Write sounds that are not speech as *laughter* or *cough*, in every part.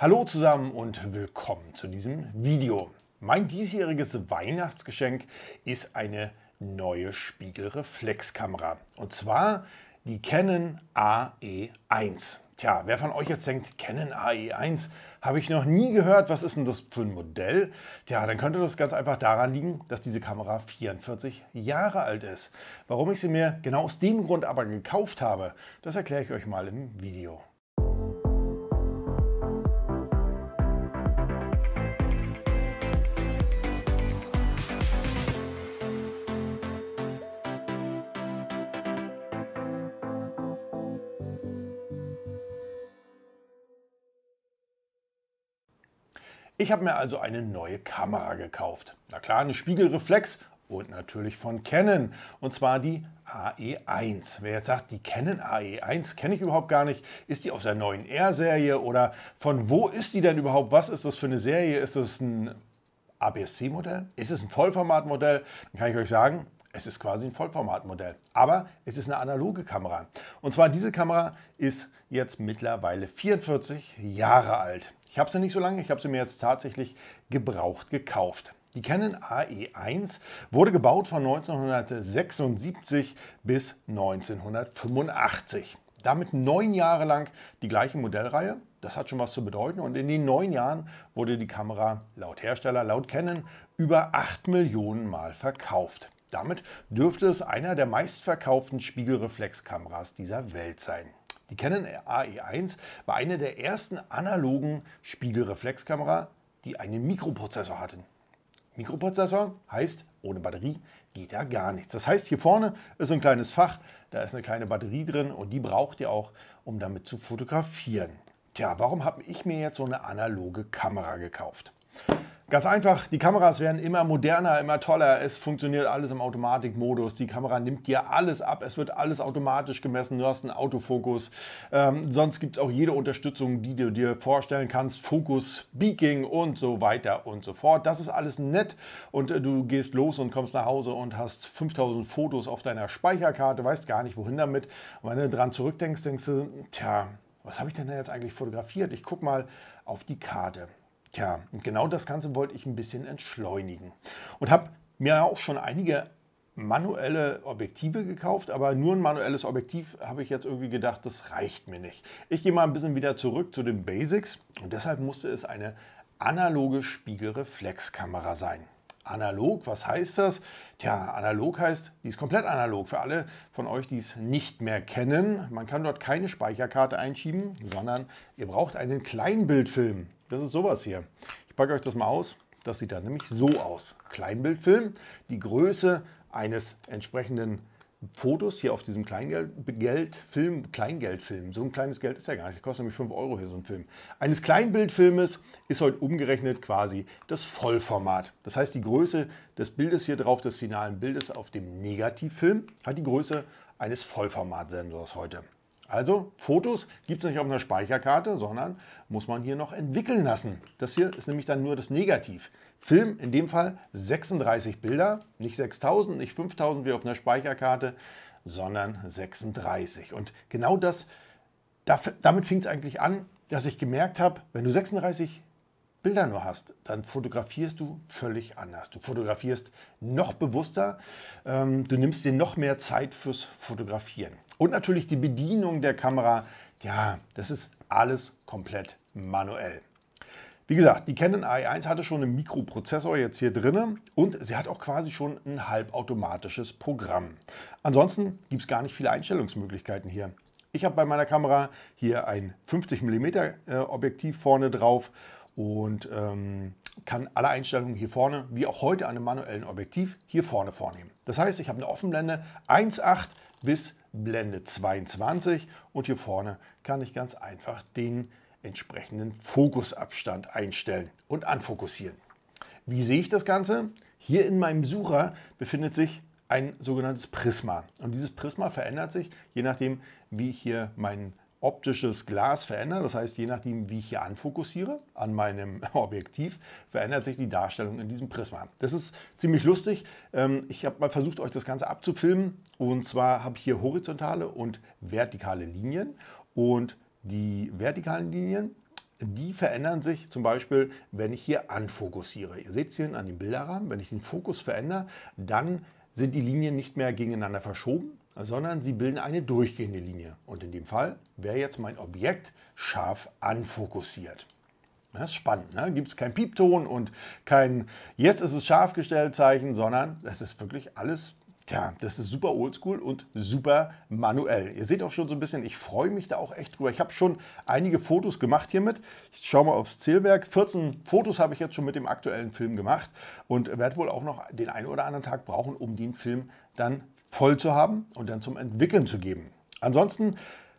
Hallo zusammen und willkommen zu diesem Video. Mein diesjähriges Weihnachtsgeschenk ist eine neue Spiegelreflexkamera. Und zwar die Canon AE1. Tja, wer von euch jetzt denkt, Canon AE1, habe ich noch nie gehört, was ist denn das für ein Modell? Tja, dann könnte das ganz einfach daran liegen, dass diese Kamera 44 Jahre alt ist. Warum ich sie mir genau aus dem Grund aber gekauft habe, das erkläre ich euch mal im Video. Ich habe mir also eine neue Kamera gekauft. Na klar, eine Spiegelreflex und natürlich von Canon. Und zwar die AE1. Wer jetzt sagt, die Canon AE1 kenne ich überhaupt gar nicht. Ist die aus der neuen R-Serie oder von wo ist die denn überhaupt? Was ist das für eine Serie? Ist das ein APS-C-Modell? Ist es ein Vollformatmodell? Dann kann ich euch sagen, es ist quasi ein Vollformatmodell. Aber es ist eine analoge Kamera. Und zwar diese Kamera ist jetzt mittlerweile 44 Jahre alt. Ich habe sie nicht so lange, ich habe sie mir jetzt tatsächlich gebraucht gekauft. Die Canon AE1 wurde gebaut von 1976 bis 1985. Damit neun Jahre lang die gleiche Modellreihe. Das hat schon was zu bedeuten. Und in den neun Jahren wurde die Kamera laut Hersteller, laut Canon, über 8 Millionen Mal verkauft. Damit dürfte es einer der meistverkauften Spiegelreflexkameras dieser Welt sein. Die Canon AE1 war eine der ersten analogen Spiegelreflexkamera, die einen Mikroprozessor hatten. Mikroprozessor heißt, ohne Batterie geht da gar nichts. Das heißt, hier vorne ist ein kleines Fach, da ist eine kleine Batterie drin und die braucht ihr auch, um damit zu fotografieren. Tja, warum habe ich mir jetzt so eine analoge Kamera gekauft? Ganz einfach, die Kameras werden immer moderner, immer toller. Es funktioniert alles im Automatikmodus. Die Kamera nimmt dir alles ab. Es wird alles automatisch gemessen. Du hast einen Autofokus. Ähm, sonst gibt es auch jede Unterstützung, die du dir vorstellen kannst. Fokus, Beaking und so weiter und so fort. Das ist alles nett. Und äh, du gehst los und kommst nach Hause und hast 5000 Fotos auf deiner Speicherkarte, weißt gar nicht, wohin damit. Und wenn du dran zurückdenkst, denkst du, tja, was habe ich denn jetzt eigentlich fotografiert? Ich gucke mal auf die Karte. Tja, und genau das Ganze wollte ich ein bisschen entschleunigen. Und habe mir auch schon einige manuelle Objektive gekauft, aber nur ein manuelles Objektiv habe ich jetzt irgendwie gedacht, das reicht mir nicht. Ich gehe mal ein bisschen wieder zurück zu den Basics und deshalb musste es eine analoge Spiegelreflexkamera sein. Analog, was heißt das? Tja, analog heißt, die ist komplett analog. Für alle von euch, die es nicht mehr kennen, man kann dort keine Speicherkarte einschieben, sondern ihr braucht einen Kleinbildfilm. Das ist sowas hier. Ich packe euch das mal aus. Das sieht dann nämlich so aus. Kleinbildfilm, die Größe eines entsprechenden Fotos hier auf diesem Kleingeldfilm, Kleingeldfilm, so ein kleines Geld ist ja gar nicht, das kostet nämlich 5 Euro hier so ein Film. Eines Kleinbildfilmes ist heute umgerechnet quasi das Vollformat. Das heißt, die Größe des Bildes hier drauf, des finalen Bildes auf dem Negativfilm, hat die Größe eines Vollformatsensors heute. Also Fotos gibt es nicht auf einer Speicherkarte, sondern muss man hier noch entwickeln lassen. Das hier ist nämlich dann nur das Negativ. Film in dem Fall 36 Bilder, nicht 6000, nicht 5000 wie auf einer Speicherkarte, sondern 36. Und genau das, damit fing es eigentlich an, dass ich gemerkt habe, wenn du 36 Bilder nur hast, dann fotografierst du völlig anders. Du fotografierst noch bewusster, ähm, du nimmst dir noch mehr Zeit fürs Fotografieren. Und natürlich die Bedienung der Kamera, ja, das ist alles komplett manuell. Wie gesagt, die Canon AE1 hatte schon einen Mikroprozessor jetzt hier drin und sie hat auch quasi schon ein halbautomatisches Programm. Ansonsten gibt es gar nicht viele Einstellungsmöglichkeiten hier. Ich habe bei meiner Kamera hier ein 50 mm äh, Objektiv vorne drauf und ähm, kann alle Einstellungen hier vorne, wie auch heute an einem manuellen Objektiv, hier vorne vornehmen. Das heißt, ich habe eine Offenblende 1.8 bis Blende 22 und hier vorne kann ich ganz einfach den entsprechenden Fokusabstand einstellen und anfokussieren. Wie sehe ich das Ganze? Hier in meinem Sucher befindet sich ein sogenanntes Prisma. Und dieses Prisma verändert sich, je nachdem, wie ich hier meinen optisches Glas verändert. Das heißt, je nachdem, wie ich hier anfokussiere an meinem *laughs* Objektiv, verändert sich die Darstellung in diesem Prisma. Das ist ziemlich lustig. Ähm, ich habe mal versucht, euch das Ganze abzufilmen. Und zwar habe ich hier horizontale und vertikale Linien. Und die vertikalen Linien die verändern sich zum Beispiel, wenn ich hier anfokussiere. Ihr seht es hier an dem Bilderrahmen, wenn ich den Fokus verändere, dann sind die Linien nicht mehr gegeneinander verschoben, sondern sie bilden eine durchgehende Linie. Und in dem Fall wäre jetzt mein Objekt scharf anfokussiert. Das ist spannend. Ne? Gibt es keinen Piepton und kein Jetzt ist es scharf gestellt Zeichen, sondern das ist wirklich alles Tja, das ist super oldschool und super manuell. Ihr seht auch schon so ein bisschen, ich freue mich da auch echt drüber. Ich habe schon einige Fotos gemacht hiermit. Ich schaue mal aufs Zählwerk. 14 Fotos habe ich jetzt schon mit dem aktuellen Film gemacht und werde wohl auch noch den einen oder anderen Tag brauchen, um den Film dann voll zu haben und dann zum Entwickeln zu geben. Ansonsten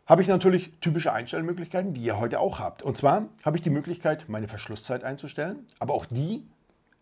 habe ich natürlich typische Einstellmöglichkeiten, die ihr heute auch habt. Und zwar habe ich die Möglichkeit, meine Verschlusszeit einzustellen, aber auch die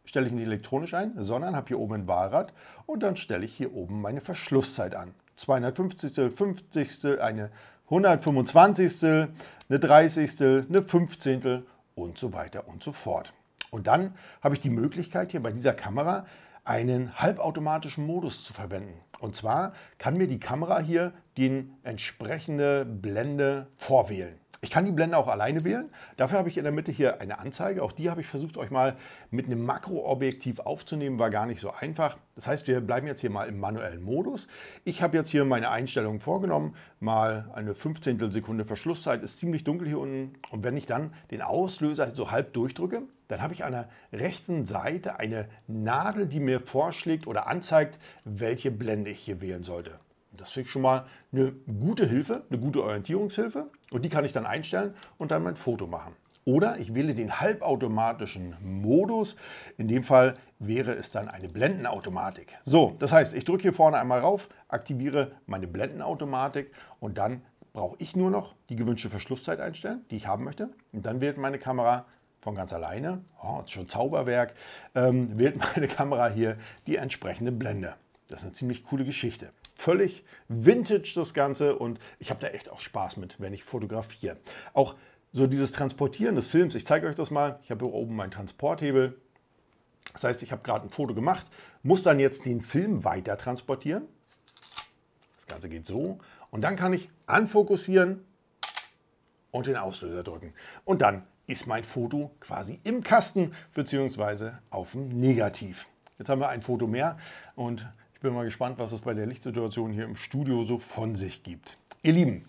stelle ich nicht elektronisch ein, sondern habe hier oben ein Wahlrad und dann stelle ich hier oben meine Verschlusszeit an. 250., 50., eine 125., eine 30., eine 15. und so weiter und so fort. Und dann habe ich die Möglichkeit hier bei dieser Kamera einen halbautomatischen Modus zu verwenden. Und zwar kann mir die Kamera hier die entsprechende Blende vorwählen. Ich kann die Blende auch alleine wählen. Dafür habe ich in der Mitte hier eine Anzeige. Auch die habe ich versucht, euch mal mit einem Makroobjektiv aufzunehmen. War gar nicht so einfach. Das heißt, wir bleiben jetzt hier mal im manuellen Modus. Ich habe jetzt hier meine Einstellungen vorgenommen. Mal eine 15. Sekunde Verschlusszeit. Ist ziemlich dunkel hier unten. Und wenn ich dann den Auslöser so halb durchdrücke, dann habe ich an der rechten Seite eine Nadel, die mir vorschlägt oder anzeigt, welche Blende ich hier wählen sollte. Das finde ich schon mal eine gute Hilfe, eine gute Orientierungshilfe. Und die kann ich dann einstellen und dann mein Foto machen. Oder ich wähle den halbautomatischen Modus. In dem Fall wäre es dann eine Blendenautomatik. So, das heißt, ich drücke hier vorne einmal rauf, aktiviere meine Blendenautomatik und dann brauche ich nur noch die gewünschte Verschlusszeit einstellen, die ich haben möchte. Und dann wählt meine Kamera von ganz alleine, oh, ist schon Zauberwerk, ähm, wählt meine *laughs* Kamera hier die entsprechende Blende. Das ist eine ziemlich coole Geschichte völlig vintage das Ganze und ich habe da echt auch Spaß mit, wenn ich fotografiere. Auch so dieses Transportieren des Films, ich zeige euch das mal. Ich habe hier oben meinen Transporthebel. Das heißt, ich habe gerade ein Foto gemacht, muss dann jetzt den Film weiter transportieren. Das Ganze geht so. Und dann kann ich anfokussieren und den Auslöser drücken. Und dann ist mein Foto quasi im Kasten bzw. auf dem Negativ. Jetzt haben wir ein Foto mehr und ich bin mal gespannt, was es bei der Lichtsituation hier im Studio so von sich gibt. Ihr Lieben,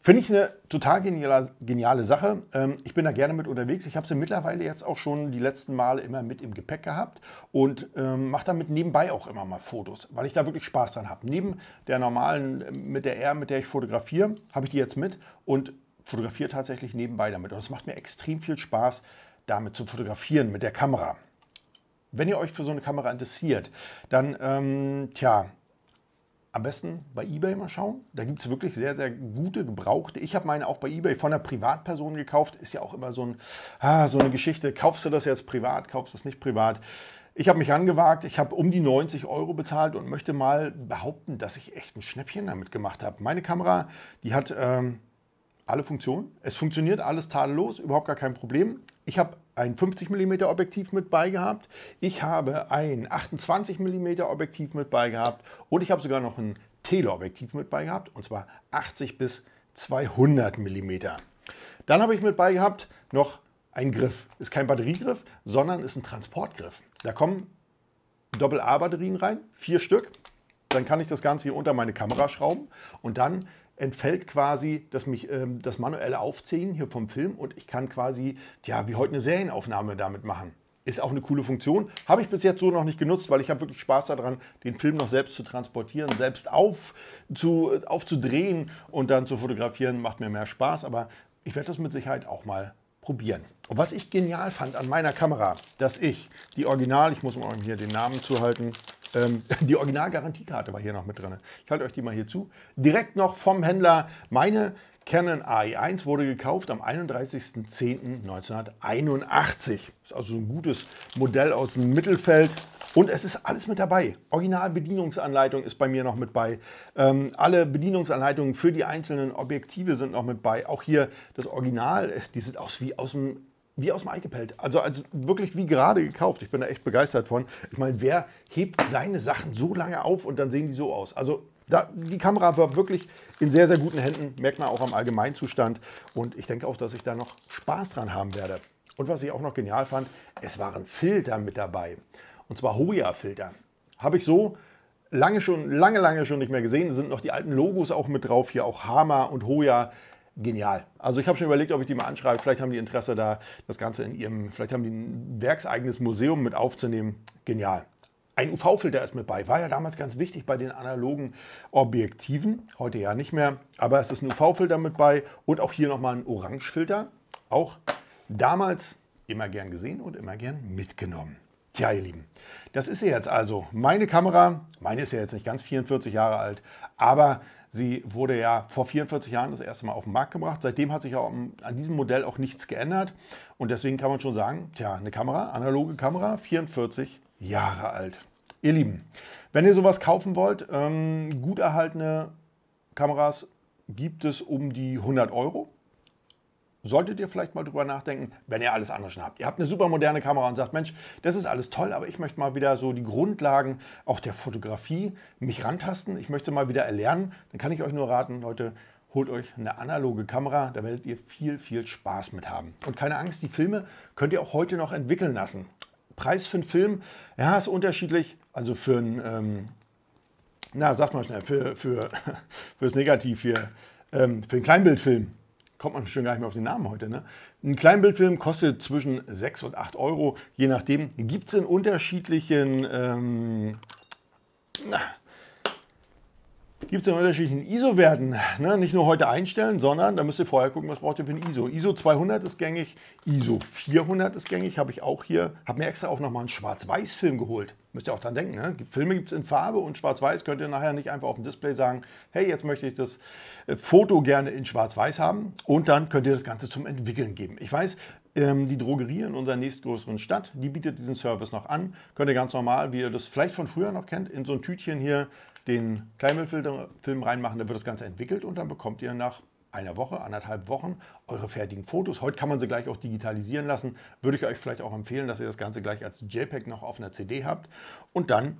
Finde ich eine total geniale, geniale Sache. Ähm, ich bin da gerne mit unterwegs. Ich habe sie mittlerweile jetzt auch schon die letzten Male immer mit im Gepäck gehabt und ähm, mache damit nebenbei auch immer mal Fotos, weil ich da wirklich Spaß dran habe. Neben der normalen, äh, mit der R, mit der ich fotografiere, habe ich die jetzt mit und fotografiere tatsächlich nebenbei damit. Und es macht mir extrem viel Spaß, damit zu fotografieren mit der Kamera. Wenn ihr euch für so eine Kamera interessiert, dann, ähm, tja, am besten bei eBay mal schauen. Da gibt es wirklich sehr, sehr gute, gebrauchte. Ich habe meine auch bei eBay von einer Privatperson gekauft. Ist ja auch immer so, ein, ah, so eine Geschichte. Kaufst du das jetzt privat, kaufst du das nicht privat? Ich habe mich angewagt, ich habe um die 90 Euro bezahlt und möchte mal behaupten, dass ich echt ein Schnäppchen damit gemacht habe. Meine Kamera, die hat ähm, alle Funktionen. Es funktioniert alles tadellos, überhaupt gar kein Problem. Ich habe ein 50 mm Objektiv mit bei gehabt. Ich habe ein 28 mm Objektiv mit bei gehabt und ich habe sogar noch ein Teleobjektiv mit bei gehabt und zwar 80 bis 200 mm. Dann habe ich mit bei gehabt noch ein Griff. Ist kein Batteriegriff, sondern ist ein Transportgriff. Da kommen Doppel-A-Batterien rein, vier Stück. Dann kann ich das Ganze hier unter meine Kamera schrauben und dann entfällt quasi das, mich, ähm, das manuelle Aufziehen hier vom Film und ich kann quasi, ja, wie heute eine Serienaufnahme damit machen. Ist auch eine coole Funktion. Habe ich bis jetzt so noch nicht genutzt, weil ich habe wirklich Spaß daran, den Film noch selbst zu transportieren, selbst auf, zu, aufzudrehen und dann zu fotografieren. Macht mir mehr Spaß, aber ich werde das mit Sicherheit auch mal probieren. Und was ich genial fand an meiner Kamera, dass ich die Original, ich muss mal hier den Namen zuhalten, ähm, *laughs* die Originalgarantiekarte war hier noch mit drin. Ich halte euch die mal hier zu. Direkt noch vom Händler. Meine Canon AE1 wurde gekauft am 31.10.1981. Ist also ein gutes Modell aus dem Mittelfeld. Und es ist alles mit dabei. Original-Bedienungsanleitung ist bei mir noch mit bei. Ähm, alle Bedienungsanleitungen für die einzelnen Objektive sind noch mit bei. Auch hier das Original, die sieht aus wie aus dem wie aus dem Ei gepellt. Also, also wirklich wie gerade gekauft. Ich bin da echt begeistert von. Ich meine, wer hebt seine Sachen so lange auf und dann sehen die so aus? Also Da, die Kamera war wirklich in sehr, sehr guten Händen, merkt man auch am Allgemeinzustand. Und ich denke auch, dass ich da noch Spaß dran haben werde. Und was ich auch noch genial fand, es waren Filter mit dabei. Und zwar Hoya-Filter. Habe ich so lange schon, lange, lange schon nicht mehr gesehen. Da sind noch die alten Logos auch mit drauf. Hier auch Hama und Hoya. Genial. Also ich habe schon überlegt, ob ich die mal anschreibe. Vielleicht haben die Interesse da, das Ganze in ihrem, vielleicht haben die ein werkseigenes Museum mit aufzunehmen. Genial. Ein UV-Filter ist mit bei. War ja damals ganz wichtig bei den analogen Objektiven. Heute ja nicht mehr. Aber es ist ein UV-Filter mit bei. Und auch hier nochmal ein Orange-Filter. Auch damals immer gern gesehen und immer gern mitgenommen. Tja, ihr Lieben, das ist sie jetzt also. Meine Kamera, meine ist ja jetzt nicht ganz 44 Jahre alt, aber sie wurde ja vor 44 Jahren das erste Mal auf den Markt gebracht. Seitdem hat sich auch an diesem Modell auch nichts geändert. Und deswegen kann man schon sagen, tja, eine Kamera, analoge Kamera, 44 Jahre alt. Ihr Lieben, wenn ihr sowas kaufen wollt, ähm, gut erhaltene Kameras gibt es um die 100 Euro solltet ihr vielleicht mal drüber nachdenken, wenn ihr alles andere schon habt. Ihr habt eine super moderne Kamera und sagt, Mensch, das ist alles toll, aber ich möchte mal wieder so die Grundlagen auch der Fotografie mich rantasten. Ich möchte mal wieder erlernen. Dann kann ich euch nur raten, Leute, holt euch eine analoge Kamera, da werdet ihr viel, viel Spaß mit haben. Und keine Angst, die Filme könnt ihr auch heute noch entwickeln lassen. Preis für einen Film, ja, ist unterschiedlich. Also für einen, ähm, na, sagt mal schnell, für, für, *laughs* fürs Negativ hier, ähm, für einen Kleinbildfilm kommt man schon gar nicht mehr auf den Namen heute. Ne? Ein Kleinbildfilm kostet zwischen 6 und 8 Euro, je nachdem. Gibt es in unterschiedlichen ähm, gibt es in unterschiedlichen ISO-Werten. Ne? Nicht nur heute einstellen, sondern da müsst ihr vorher gucken, was braucht ihr für ein ISO. ISO 200 ist gängig, ISO 400 ist gängig, habe ich auch hier. Habe mir extra auch nochmal einen Schwarz-Weiß-Film geholt. Müsst ihr auch dran denken. Ne? Filme gibt es in Farbe und Schwarz-Weiß. Könnt ihr nachher nicht einfach auf dem Display sagen, hey, jetzt möchte ich das äh, Foto gerne in Schwarz-Weiß haben. Und dann könnt ihr das Ganze zum Entwickeln geben. Ich weiß, ähm, die Drogerie in unserer nächstgrößeren Stadt, die bietet diesen Service noch an. Könnt ihr ganz normal, wie ihr das vielleicht von früher noch kennt, in so ein Tütchen hier den Kleinbildfilm reinmachen, dann wird das Ganze entwickelt und dann bekommt ihr nach einer Woche, anderthalb Wochen eure fertigen Fotos. Heute kann man sie gleich auch digitalisieren lassen. Würde ich euch vielleicht auch empfehlen, dass ihr das Ganze gleich als JPEG noch auf einer CD habt. Und dann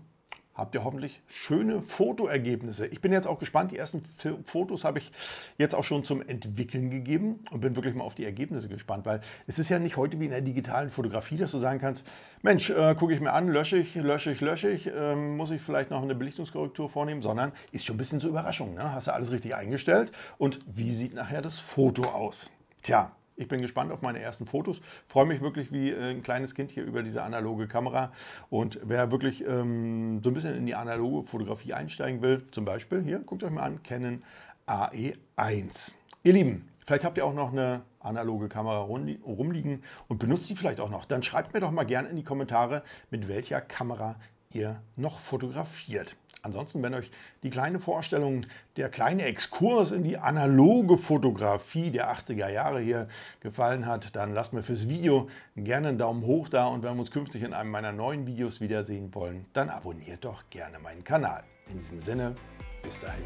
habt ihr hoffentlich schöne Fotoergebnisse. Ich bin jetzt auch gespannt. Die ersten Fotos habe ich jetzt auch schon zum Entwickeln gegeben und bin wirklich mal auf die Ergebnisse gespannt, weil es ist ja nicht heute wie in der digitalen Fotografie, dass du sagen kannst, Mensch, äh, gucke ich mir an, lösche ich, lösche ich, lösche ich, äh, muss ich vielleicht noch eine Belichtungskorrektur vornehmen, sondern ist schon ein bisschen zur Überraschung. Ne? Hast du alles richtig eingestellt und wie sieht nachher das Foto aus? Tja, ich bin gespannt auf meine ersten Fotos. Freue mich wirklich wie äh, ein kleines Kind hier über diese analoge Kamera. Und wer wirklich ähm, so ein bisschen in die analoge Fotografie einsteigen will, zum Beispiel hier, guckt euch mal an, Canon AE1. Ihr Lieben, vielleicht habt ihr auch noch eine analoge Kamera rumliegen und benutzt die vielleicht auch noch. Dann schreibt mir doch mal gerne in die Kommentare, mit welcher Kamera ihr noch fotografiert. Ansonsten, wenn euch die kleine Vorstellung, der kleine Exkurs in die analoge Fotografie der 80er Jahre hier gefallen hat, dann lasst mir fürs Video gerne einen Daumen hoch da und wenn wir uns künftig in einem meiner neuen Videos wiedersehen wollen, dann abonniert doch gerne meinen Kanal. In diesem Sinne, bis dahin.